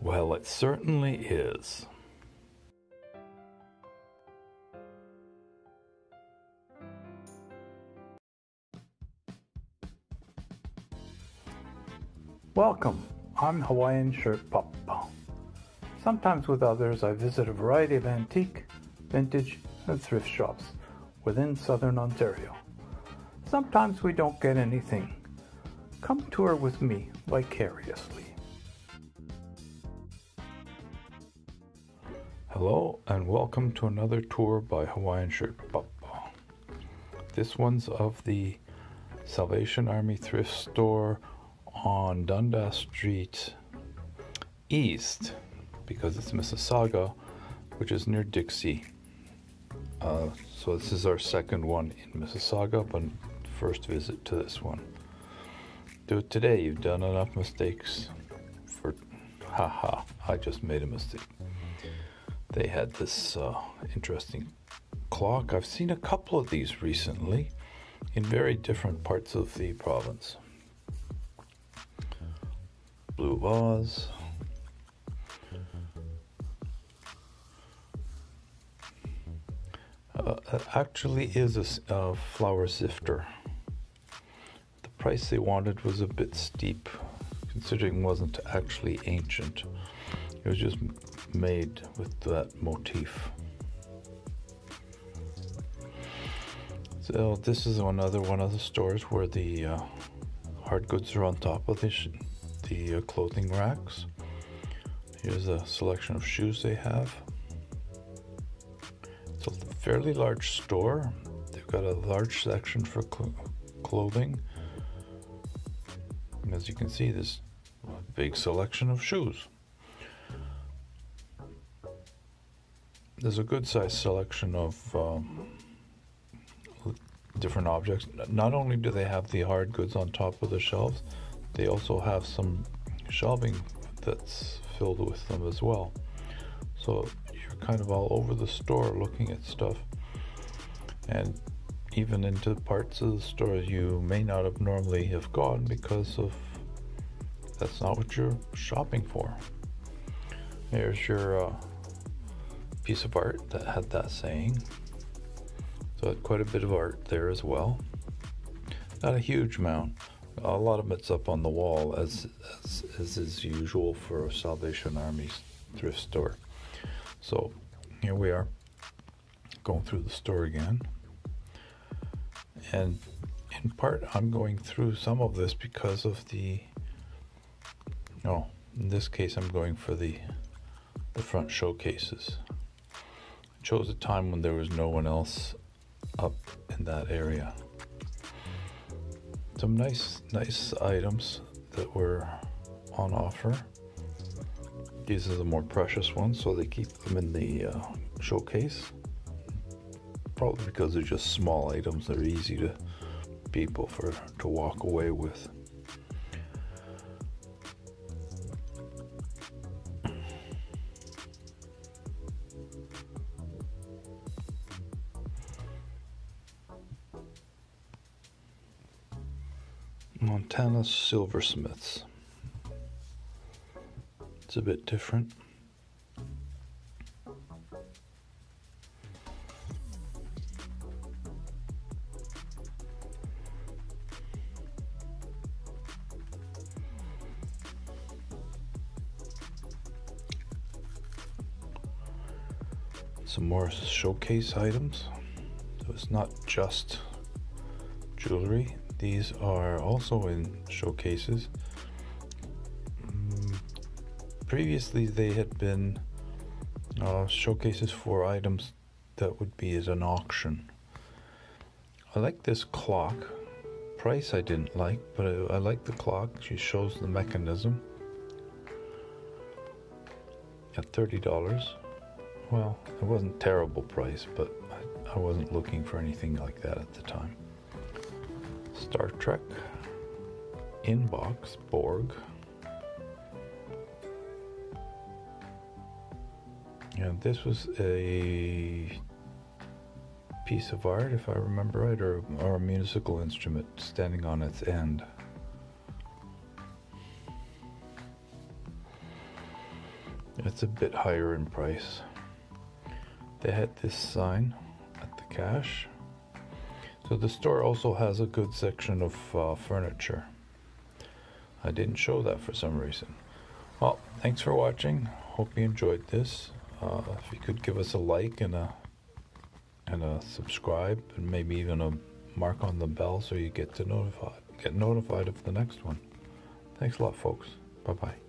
Well, it certainly is. Welcome. I'm Hawaiian Shirt Pappa. Sometimes with others, I visit a variety of antique, vintage, and thrift shops within southern Ontario. Sometimes we don't get anything. Come tour with me vicariously. Hello and welcome to another tour by Hawaiian Shirt Pappa. This one's of the Salvation Army thrift store on Dundas Street East because it's Mississauga, which is near Dixie. Uh, so this is our second one in Mississauga, but first visit to this one. Do it today. You've done enough mistakes for. Haha, I just made a mistake. They had this uh, interesting clock. I've seen a couple of these recently in very different parts of the province. Blue vase. Uh, actually is a, a flour sifter The price they wanted was a bit steep, considering it wasn't actually ancient. It was just made with that motif. So this is another one of the stores where the uh, hard goods are on top of the, the uh, clothing racks. Here's a selection of shoes they have. It's a fairly large store. They've got a large section for cl- clothing as you can see, this big selection of shoes. There's a good sized selection of um, different objects. Not only do they have the hard goods on top of the shelves, they also have some shelving that's filled with them as well. So you're kind of all over the store looking at stuff. And even into parts of the store you may not have normally have gone because of that's not what you're shopping for. Here's your uh, piece of art that had that saying. So quite a bit of art there as well. Not a huge amount. A lot of it's up on the wall as, as, as is usual for a Salvation Army's thrift store. So here we are going through the store again. And in part, I'm going through some of this because of the. No, in this case, I'm going for the the front showcases. Chose a time when there was no one else up in that area. Some nice, nice items that were on offer. These are the more precious ones, so they keep them in the uh, showcase probably because they're just small items they're easy to people for to walk away with Montana silversmiths. It's a bit different. Some more showcase items. So it's not just jewelry, these are also in showcases. Mm, previously, they had been uh, showcases for items that would be at an auction. I like this clock. Price I didn't like, but I, I like the clock. She shows the mechanism at $30. Well, it wasn't terrible price, but I, I wasn't looking for anything like that at the time. Star Trek, Inbox, Borg. And this was a piece of art, if I remember right, or, or a musical instrument standing on its end. It's a bit higher in price. They had this sign at the cash. So the store also has a good section of uh, furniture. I didn't show that for some reason. Well, thanks for watching. Hope you enjoyed this. Uh, if you could give us a like and a and a subscribe and maybe even a mark on the bell so you get to notified get notified of the next one. Thanks a lot, folks. Bye bye.